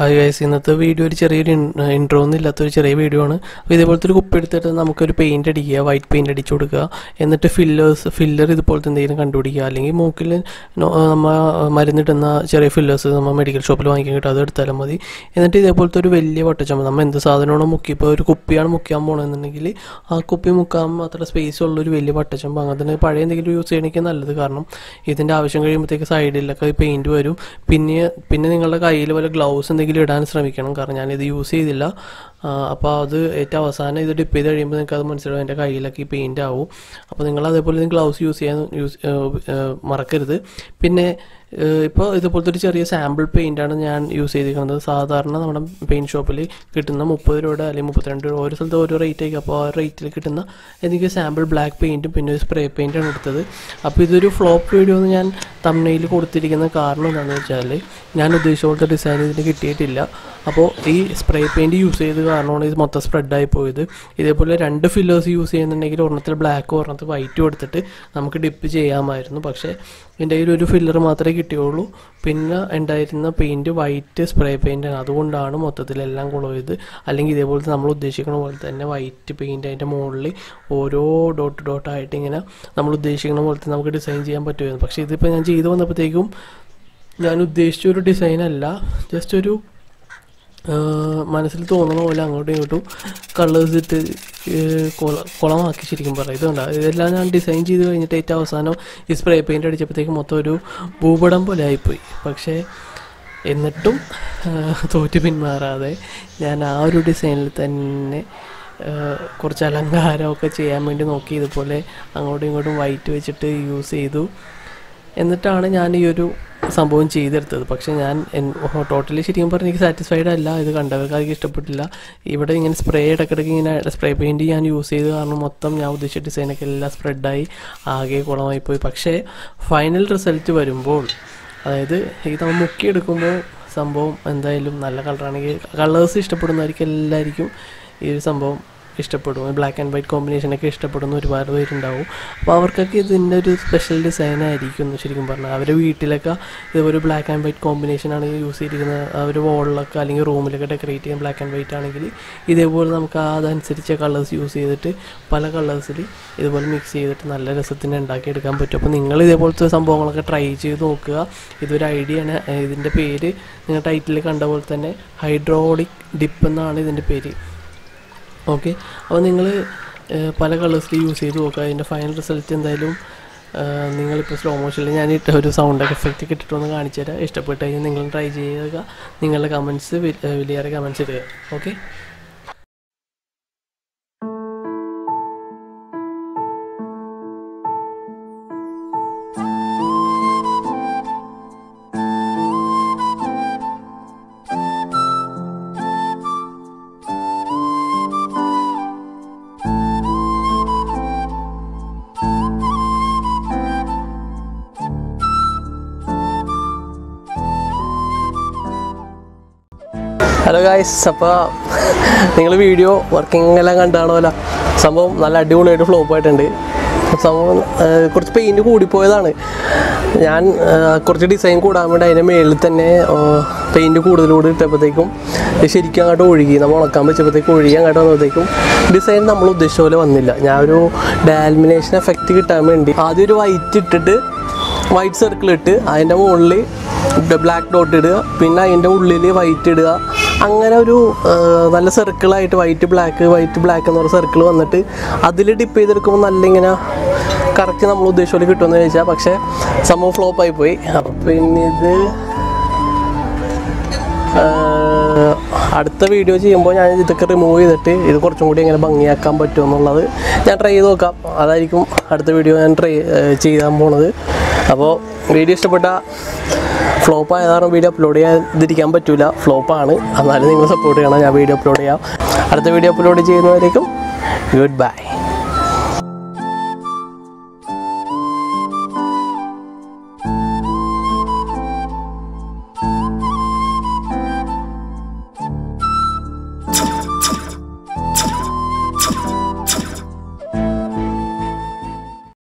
Hi guys ഇന്നത്തെ video ഒരു ചെറിയൊരു ഇൻട്രോ ഒന്നും ഇല്ലാത്തൊരു ചെറിയ വീഡിയോ ആണ്. അപ്പോൾ ഇതേപോലത്തെ ഒരു കുപ്പി എടുത്തിട്ട് നമുക്കൊരു പെയിന്റ് അടിക്കുക വൈറ്റ് പെയിന്റ് അടിച്ചു കൊടുക്കുക. എന്നിട്ട് ഫില്ലേഴ്സ് ഫില്ലർ ഇതുപോലത്തെ എന്തെങ്കിലും കണ്ടുപിടിക്കുക. അല്ലെങ്കിൽ മൂക്കിൽ നമ്മൾ മരുന്നിട്ടുന്ന ചെറിയ ഫില്ലേഴ്സ് നമ്മൾ മെഡിക്കൽ ഷോപ്പിൽ വാങ്ങിക്കാൻ കിട്ടും അത് എടുത്താലും മതി. എന്നിട്ട് ഇതേപോലത്തെ ഒരു വലിയ വട്ടച്ചമ്മ നമ്മൾ എന്ത് സാധനമാണോ മുക്കി ഇപ്പോൾ ഒരു കുപ്പിയാണ് മുക്കാൻ പോകണമെന്നുണ്ടെങ്കിൽ ആ കുപ്പി മുക്കാൻ മാത്രം സ്പേസ് ഉള്ള ഒരു വലിയ വട്ടച്ചമ്പ അങ്ങനെ തന്നെ പഴയ എന്തെങ്കിലും യൂസ് ചെയ്യണമെങ്കിൽ നല്ലത്. കാരണം ഇതിന്റെ ആവശ്യം കഴിയുമ്പോഴത്തേക്ക് സൈഡിലൊക്കെ പെയിന്റ് വരും. പിന്നെ പിന്നെ നിങ്ങളുടെ കയ്യിൽ വല്ല ഗ്ലൗസ് എന്തെങ്കിലും ഇടാൻ ശ്രമിക്കണം. കാരണം ഞാനിത് യൂസ് ചെയ്തില്ല. അപ്പോൾ അത് ഏറ്റവും അവസാനം ഇത് ഡിപ്പ് ചെയ്ത് കഴിയുമ്പോൾ നിങ്ങൾക്ക് അത് മനസ്സിലാവും എന്റെ കയ്യിലൊക്കെ പെയിന്റ് ആവും. അപ്പോൾ നിങ്ങൾ അതേപോലെ ഗ്ലൗസ് യൂസ് ചെയ്യാൻ യൂസ് മറക്കരുത്. പിന്നെ ഇപ്പോൾ ഇതുപോലത്തെ ഒരു ചെറിയ സാമ്പിൾ പെയിന്റാണ് ഞാൻ യൂസ് ചെയ്തിരിക്കുന്നത്. സാധാരണ നമ്മുടെ പെയിന്റ് ഷോപ്പിൽ കിട്ടുന്ന മുപ്പത് രൂപയുടെ അല്ലെങ്കിൽ മുപ്പത്തിരണ്ട് രൂപ ഓരോ സ്ഥലത്ത് ഓരോ റേറ്റ് ആയിരിക്കും. അപ്പോൾ ആ റേറ്റിൽ കിട്ടുന്ന എനിക്ക് സാമ്പിൾ ബ്ലാക്ക് പെയിന്റും പിന്നെ ഒരു സ്പ്രേ പെയിന്റാണ് എടുത്തത്. അപ്പോൾ ഇതൊരു ഫ്ലോപ്പ് വീഡിയോ എന്ന് ഞാൻ തമ്മയിൽ കൊടുത്തിരിക്കുന്ന കാരണം എന്താണെന്ന് വെച്ചാൽ ഞാൻ ഉദ്ദേശിച്ച പോലത്തെ ഡിസൈൻ ഇതിന് കിട്ടിയിട്ടില്ല. അപ്പോൾ ഈ സ്പ്രേ പെയിന്റ് യൂസ് ചെയ്ത് കാരണമാണ് ഇത് മൊത്തം സ്പ്രെഡായി പോയത്. ഇതേപോലെ രണ്ട് ഫില്ലേഴ്സ് യൂസ് ചെയ്യുന്നുണ്ടെങ്കിൽ ഒരെണ്ണത്തിൽ ബ്ലാക്കും ഒരെണ്ണത്തിൽ വൈറ്റും എടുത്തിട്ട് നമുക്ക് ഡിപ്പ് ചെയ്യാമായിരുന്നു. പക്ഷേ എന്റെ കയ്യിൽ ഒരു ഫില്ലർ മാത്രമേ കിട്ടിയുള്ളൂ. പിന്നെ ഉണ്ടായിരുന്ന പെയിന്റ് വൈറ്റ് സ്പ്രേ പെയിന്റാണ് അതുകൊണ്ടാണ് മൊത്തത്തിലെല്ലാം കുളയത് അല്ലെങ്കിൽ ഇതേപോലെ നമ്മൾ ഉദ്ദേശിക്കുന്ന പോലെ തന്നെ വൈറ്റ് പെയിന്റ് അതിന്റെ മുകളിൽ ഓരോ ഡോട്ട് ഡോട്ടായിട്ട് ഇങ്ങനെ നമ്മൾ ഉദ്ദേശിക്കുന്ന പോലത്തെ നമുക്ക് ഡിസൈൻ ചെയ്യാൻ പറ്റുമായിരുന്നു. പക്ഷേ ഇതിപ്പോൾ ഞാൻ ചെയ്തു വന്നപ്പോഴത്തേക്കും ഞാൻ ഉദ്ദേശിച്ച ഒരു ഡിസൈൻ അല്ല. ജസ്റ്റ് ഒരു മനസ്സിൽ തോന്നുന്ന പോലെ അങ്ങോട്ടും ഇങ്ങോട്ടും കളേഴ്സ് ഇട്ട് കുളമാക്കി ശരിക്കും പറയാം. ഇതുകൊണ്ട് ഇതെല്ലാം ഞാൻ ഡിസൈൻ ചെയ്ത് കഴിഞ്ഞിട്ട് ഏറ്റവും അവസാനം ഈ സ്പ്രേ പെയിന്റ് അടിച്ചപ്പോഴത്തേക്ക് മൊത്തം ഒരു ഭൂപടം പോലെ ആയിപ്പോയി. പക്ഷേ എന്നിട്ടും തോറ്റു പിന്മാറാതെ ഞാൻ ആ ഒരു ഡിസൈനിൽ തന്നെ കുറച്ച് അലങ്കാരമൊക്കെ ചെയ്യാൻ വേണ്ടി നോക്കി ഇതുപോലെ അങ്ങോട്ടും ഇങ്ങോട്ടും വൈറ്റ് വെച്ചിട്ട് യൂസ് ചെയ്തു. എന്നിട്ടാണ് ഞാൻ ഈ ഒരു സംഭവം ചെയ്തെടുത്തത്. പക്ഷേ ഞാൻ ടോട്ടലി ശരിക്കും പറഞ്ഞാൽ എനിക്ക് സാറ്റിസ്ഫൈഡ് അല്ല. ഇത് കണ്ടവർക്ക് അധികം ഇഷ്ടപ്പെട്ടില്ല. ഇവിടെ ഇങ്ങനെ സ്പ്രേ ഇടയ്ക്കിടയ്ക്ക് ഇങ്ങനെ സ്പ്രേ പെയിന്റ് ഞാൻ യൂസ് ചെയ്ത് കാരണം മൊത്തം ഞാൻ ഉദ്ദേശിച്ച ഡിസൈനൊക്കെ എല്ലാം സ്പ്രെഡായി ആകെ കുളമായി പോയി പക്ഷേ ഫൈനൽ റിസൾട്ട് വരുമ്പോൾ അതായത് ഈ നമ്മൾ മുക്കിയെടുക്കുമ്പോൾ സംഭവം എന്തായാലും നല്ല കളറാണെങ്കിൽ കളേഴ്സ് ഇഷ്ടപ്പെടുന്നവർക്ക് എല്ലാവർക്കും ഈ ഒരു സംഭവം ഇഷ്ടപ്പെടും. ബ്ലാക്ക് ആൻഡ് വൈറ്റ് കോമ്പിനേഷനൊക്കെ ഇഷ്ടപ്പെടുന്ന ഒരുപാട് പേരുണ്ടാവും. അപ്പോൾ അവർക്കൊക്കെ ഇതിന്റെ ഒരു സ്പെഷ്യൽ ഡിസൈൻ ആയിരിക്കും എന്ന് ശരിക്കും പറഞ്ഞാൽ. അവരുടെ വീട്ടിലൊക്കെ ഇതുപോലെ ബ്ലാക്ക് ആൻഡ് വൈറ്റ് കോമ്പിനേഷനാണ് യൂസ് ചെയ്തിരിക്കുന്നത്. അവർ വോളിലൊക്കെ അല്ലെങ്കിൽ റൂമിലൊക്കെ ഡെക്കറേറ്റ് ചെയ്യാൻ ബ്ലാക്ക് ആൻഡ് വൈറ്റ് ആണെങ്കിൽ ഇതേപോലെ നമുക്ക് അതനുസരിച്ച് കളേഴ്സ് യൂസ് ചെയ്തിട്ട് പല കളേഴ്സിൽ ഇതുപോലെ മിക്സ് ചെയ്തിട്ട് നല്ല രസത്തിന് ഉണ്ടാക്കിയെടുക്കാൻ പറ്റും. അപ്പോൾ നിങ്ങൾ ഇതേപോലത്തെ സംഭവങ്ങളൊക്കെ ട്രൈ ചെയ്ത് നോക്കുക. ഇതൊരു ഐഡിയ ആണ്. ഇതിന്റെ പേര് നിങ്ങൾ ടൈറ്റിൽ കണ്ട പോലെ തന്നെ ഹൈഡ്രോളിക് ഡിപ്പ് എന്നാണ് ഇതിന്റെ പേര്. ഓക്കെ. അപ്പോൾ നിങ്ങൾ പല കളേഴ്സിൽ യൂസ് ചെയ്ത് നോക്കുക അതിന്റെ ഫൈനൽ റിസൾട്ട് എന്തായാലും നിങ്ങളിപ്പോൾ സ്ലോ മോഷനിൽ ഞാൻ ഇട്ട ഒരു സൗണ്ട് എഫക്റ്റ് കിട്ടിട്ടൊന്ന് കാണിച്ചു തരാം ഇഷ്ടപ്പെട്ട് കഴിഞ്ഞാൽ നിങ്ങൾ ട്രൈ ചെയ്യുക. നിങ്ങളുടെ കമൻസ് വലിയേറെ കമൻസ് ഇടുക. ഓക്കെ. ഹലോ ഗായ്സ് അപ്പോൾ നിങ്ങൾ വീഡിയോ വർക്കിംഗ് എല്ലാം കണ്ടാണല്ലോ. സംഭവം നല്ല അടിപൊളിയായിട്ട് ഫ്ലോപ്പ് ആയിട്ടുണ്ട് സംഭവം കുറച്ച് പെയിന്റ് കൂടിപ്പോയതാണ്. ഞാൻ കുറച്ച് ഡിസൈൻ കൂടാൻ വേണ്ടി അതിന്റെ മേളിൽ തന്നെ പെയിന്റ് കൂടുതൽ കൂടി ഇട്ടപ്പോഴത്തേക്കും ശരിക്കും അങ്ങോട്ട് ഒഴുകി. നമ്മൾ ഉണക്കാൻ വെച്ചപ്പോഴത്തേക്കും ഒഴുകി അങ്ങോട്ട് വന്നപ്പോഴത്തേക്കും ഡിസൈൻ നമ്മൾ ഉദ്ദേശിച്ച പോലെ വന്നില്ല. ഞാൻ ഒരു ഡാൽമിനേഷൻ എഫക്റ്റ് കിട്ടാൻ വേണ്ടി ആദ്യം ഒരു വൈറ്റ് ഇട്ടിട്ട് വൈറ്റ് സർക്കിൾ ഇട്ട് അതിന്റെ മുകളിൽ ബ്ലാക്ക് ഡോട്ട് ഇടുക. പിന്നെ അതിന്റെ ഉള്ളിൽ വൈറ്റ് ഇടുക. അങ്ങനെ ഒരു നല്ല സർക്കിളായിട്ട് വൈറ്റ് ബ്ലാക്ക് വൈറ്റ് ബ്ലാക്ക് എന്ന് പറഞ്ഞ സർക്കിൾ വന്നിട്ട് അതിൽ ഡിപ്പ് ചെയ്തെടുക്കുമ്പോൾ നല്ല ഇങ്ങനെ കറക്റ്റ് നമ്മൾ ഉദ്ദേശിച്ച പോലെ കിട്ടുമെന്ന് ചോദിച്ചാൽ പക്ഷേ സംഭവം ഫ്ലോപ്പായി പോയി. പിന്നെ ഇത് അടുത്ത വീഡിയോ ചെയ്യുമ്പോൾ ഞാൻ ഇതൊക്കെ റിമൂവ് ചെയ്തിട്ട് ഇത് കുറച്ചും കൂടി എങ്ങനെ ഭംഗിയാക്കാൻ പറ്റുമെന്നുള്ളത് ഞാൻ ട്രൈ ചെയ്ത് നോക്കാം. അതായിരിക്കും അടുത്ത വീഡിയോ ഞാൻ ട്രൈ ചെയ്യാൻ പോണത്. അപ്പോൾ വീഡിയോ ഇഷ്ടപ്പെട്ട ഫ്ലോപ്പ് ആയ കാരണം വീഡിയോ അപ്ലോഡ് ചെയ്യാതിരിക്കാൻ പറ്റില്ല ഫ്ലോപ്പാണ് എന്നാലും നിങ്ങൾ സപ്പോർട്ട് ചെയ്യണം. ഞാൻ വീഡിയോ അപ്ലോഡ് ചെയ്യാം. അടുത്ത വീഡിയോ അപ്ലോഡ് ചെയ്യുന്നവരേക്കും ഗുഡ് ബൈ